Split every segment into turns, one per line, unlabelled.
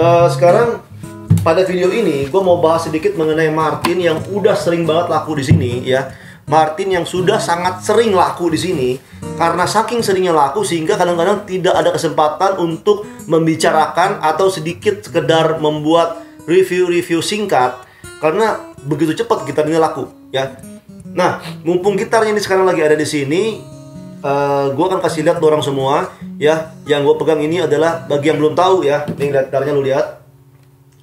eh, sekarang pada video ini gue mau bahas sedikit mengenai Martin yang udah sering banget laku di sini ya. Martin yang sudah sangat sering laku di sini karena saking seringnya laku sehingga kadang-kadang tidak ada kesempatan untuk membicarakan atau sedikit sekedar membuat review-review singkat karena begitu cepat gitar ini laku ya. Nah, mumpung gitarnya ini sekarang lagi ada di sini, uh, gue akan kasih lihat orang semua ya. Yang gue pegang ini adalah bagi yang belum tahu ya. Nih gitarnya lu lihat.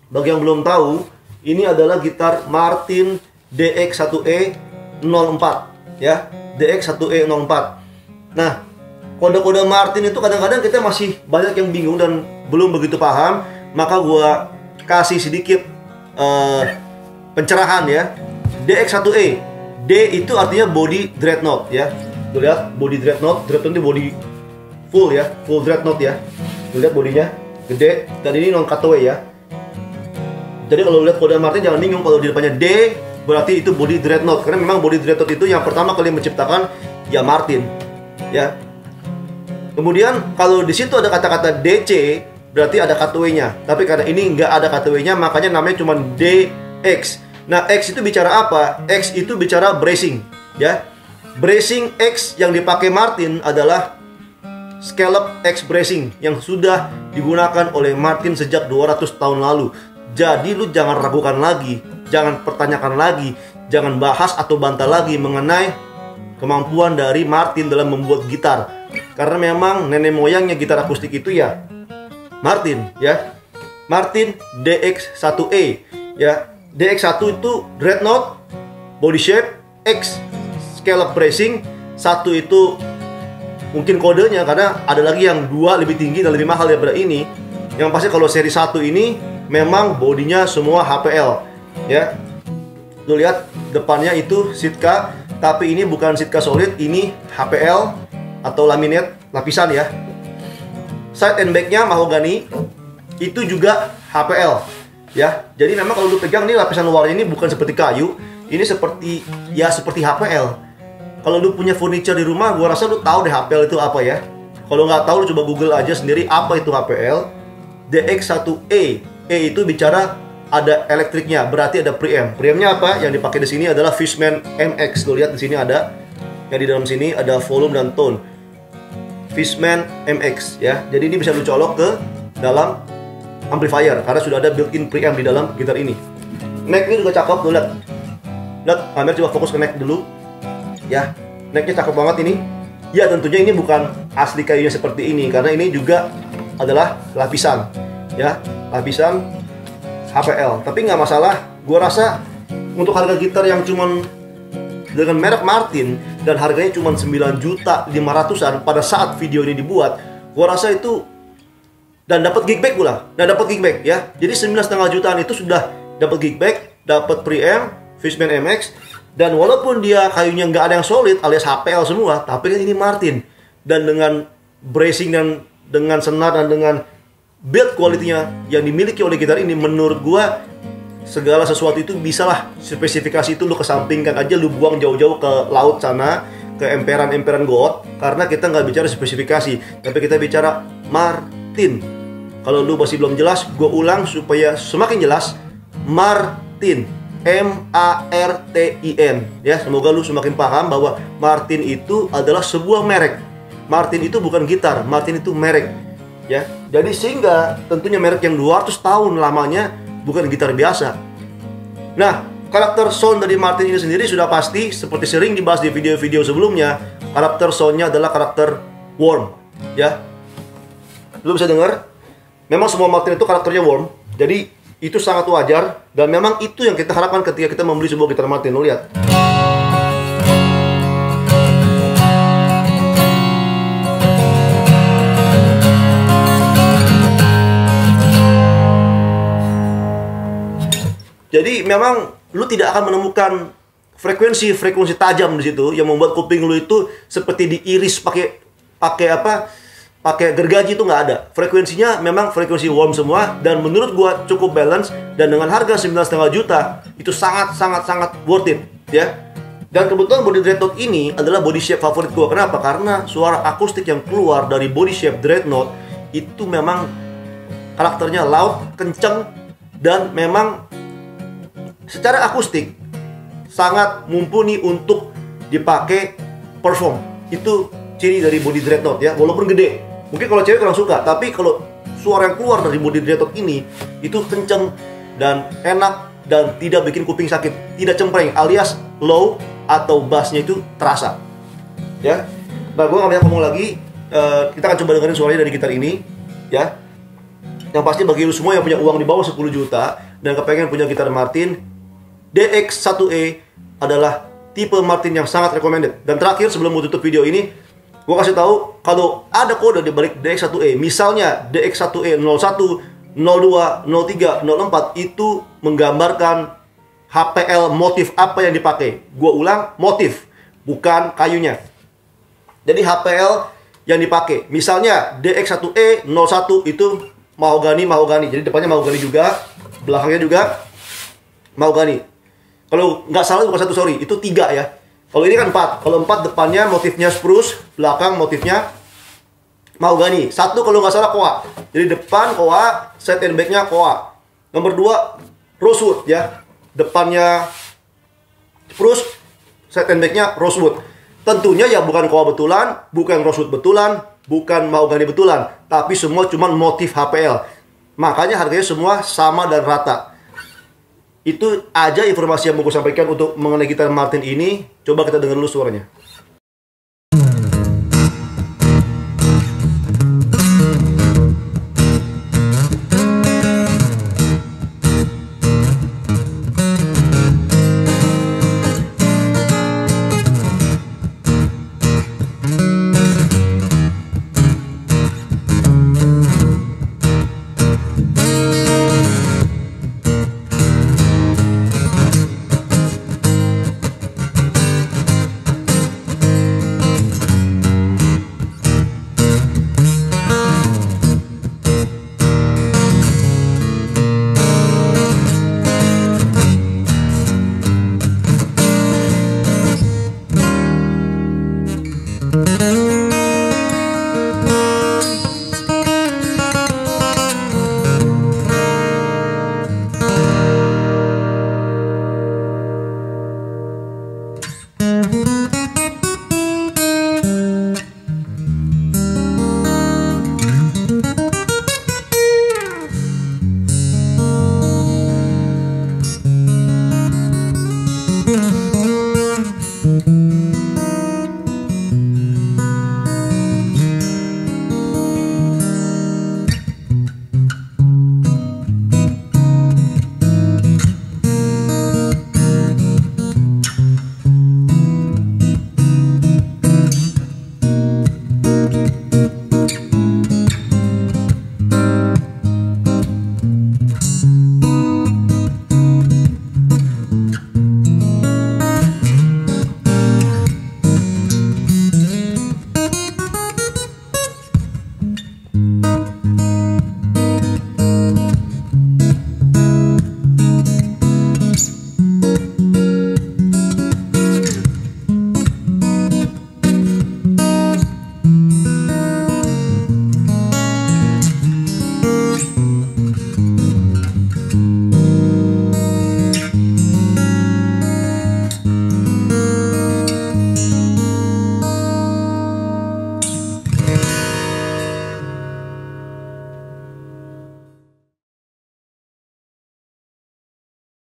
Bagi yang belum tahu, ini adalah gitar Martin DX1E 04 ya DX1E04 nah kode-kode Martin itu kadang-kadang kita masih banyak yang bingung dan belum begitu paham maka gua kasih sedikit uh, pencerahan ya DX1E D itu artinya body dreadnought ya Tuh lihat body dreadnought dreadnought itu body full ya full dreadnought ya. Tuh lihat bodinya gede. Dan ini non cutaway ya. Jadi kalau lihat kode Martin jangan bingung kalau di depannya D berarti itu body dreadnought. Karena memang body dreadnought itu yang pertama kali menciptakan ya Martin ya. Kemudian kalau di situ ada kata-kata DC berarti ada cutaway-nya. Tapi karena ini nggak ada cutaway-nya makanya namanya cuma DX nah X itu bicara apa? X itu bicara bracing ya bracing X yang dipakai Martin adalah scallop X bracing yang sudah digunakan oleh Martin sejak 200 tahun lalu jadi lu jangan ragukan lagi jangan pertanyakan lagi, jangan bahas atau bantah lagi mengenai kemampuan dari Martin dalam membuat gitar. Karena memang nenek moyangnya gitar akustik itu ya Martin ya. Martin DX1E ya. DX1 itu dreadnought, body shape, X scallop bracing, satu itu mungkin kodenya karena ada lagi yang dua lebih tinggi dan lebih mahal daripada ini. Yang pasti kalau seri satu ini memang bodinya semua HPL ya. Lu lihat depannya itu Sitka tapi ini bukan Sitka solid ini HPL atau laminate lapisan ya. Side and backnya mahogani itu juga HPL ya. Jadi memang kalau lu pegang nih lapisan luarnya ini bukan seperti kayu ini seperti ya seperti HPL kalau lu punya furniture di rumah gua rasa lu tahu deh HPL itu apa ya kalau nggak tahu lu coba google aja sendiri apa itu HPL DX1E E itu bicara ada elektriknya, berarti ada preamp. Preampnya apa? Yang dipakai di sini adalah Fishman MX. Lo lihat di sini ada yang di dalam sini ada volume dan tone. Fishman MX ya. Jadi ini bisa lu colok ke dalam amplifier karena sudah ada built-in preamp di dalam gitar ini. Neck ini juga cakep, tuh lihat. Lihat, Amer coba fokus ke neck dulu. Ya, necknya cakep banget ini. Ya tentunya ini bukan asli kayunya seperti ini karena ini juga adalah lapisan. Ya lapisan HPL tapi nggak masalah gue rasa untuk harga gitar yang cuman dengan merek Martin dan harganya cuma 9 juta 500an pada saat video ini dibuat gue rasa itu dan dapat gig bag pula dan dapat gig bag ya. Jadi setengah jutaan itu sudah dapat gig bag dapat preamp Fishman MX dan walaupun dia kayunya nggak ada yang solid alias HPL semua tapi kan ini Martin. Dan dengan bracing dan dengan senar dan dengan build quality-nya yang dimiliki oleh gitar ini menurut gua segala sesuatu itu bisalah spesifikasi itu lu kesampingkan aja lu buang jauh-jauh ke laut sana ke emperan-emperan got karena kita nggak bicara spesifikasi tapi kita bicara Martin. Kalau lu masih belum jelas gue ulang supaya semakin jelas Martin M A R T I N ya semoga lu semakin paham bahwa Martin itu adalah sebuah merek Martin itu bukan gitar Martin itu merek ya. Jadi sehingga tentunya merek yang 200 tahun lamanya bukan gitar biasa. Nah, karakter sound dari Martin ini sendiri sudah pasti seperti sering dibahas di video-video sebelumnya, karakter soundnya adalah karakter warm, ya. Lu bisa dengar, memang semua Martin itu karakternya warm. Jadi itu sangat wajar dan memang itu yang kita harapkan ketika kita membeli sebuah gitar Martin. Lu lihat. Jadi memang lu tidak akan menemukan frekuensi frekuensi tajam di situ yang membuat kuping lu itu seperti diiris pakai pakai apa? Pakai gergaji itu nggak ada. Frekuensinya memang frekuensi warm semua dan menurut gua cukup balance dan dengan harga 9,5 juta itu sangat sangat sangat worth it ya. Dan kebetulan body dreadnought ini adalah body shape favorit gua. Kenapa? Karena suara akustik yang keluar dari body shape dreadnought itu memang karakternya loud, kenceng, dan memang secara akustik sangat mumpuni untuk dipakai perform. Itu ciri dari body dreadnought ya, walaupun gede. Mungkin kalau cewek kurang suka, tapi kalau suara yang keluar dari body dreadnought ini itu kenceng dan enak dan tidak bikin kuping sakit, tidak cempreng alias low atau bassnya itu terasa. Ya. Nah, gue gak banyak ngomong lagi. Uh, kita akan coba dengerin suaranya dari gitar ini, ya. Yang pasti bagi lu semua yang punya uang di bawah 10 juta dan kepengen punya gitar Martin, DX1E adalah tipe Martin yang sangat recommended. Dan terakhir sebelum mau tutup video ini, gue kasih tahu kalau ada kode di balik DX1E, misalnya DX1E 01, 02, 03, 04 itu menggambarkan HPL motif apa yang dipakai. Gue ulang, motif, bukan kayunya. Jadi HPL yang dipakai. Misalnya DX1E 01 itu mahogani mahogani. Jadi depannya mahogani juga, belakangnya juga mahogani. Kalau nggak salah bukan satu sorry, itu tiga ya. Kalau ini kan empat. Kalau empat depannya motifnya spruce, belakang motifnya mahogani. Satu kalau nggak salah koa. Jadi depan koa, set and backnya koa. Nomor dua rosewood ya. Depannya spruce, set and backnya rosewood. Tentunya ya bukan koa betulan, bukan rosewood betulan, bukan mahogani betulan, tapi semua cuma motif HPL. Makanya harganya semua sama dan rata. Itu aja informasi yang mau gue sampaikan untuk mengenai gitar Martin ini. Coba kita dengar dulu suaranya.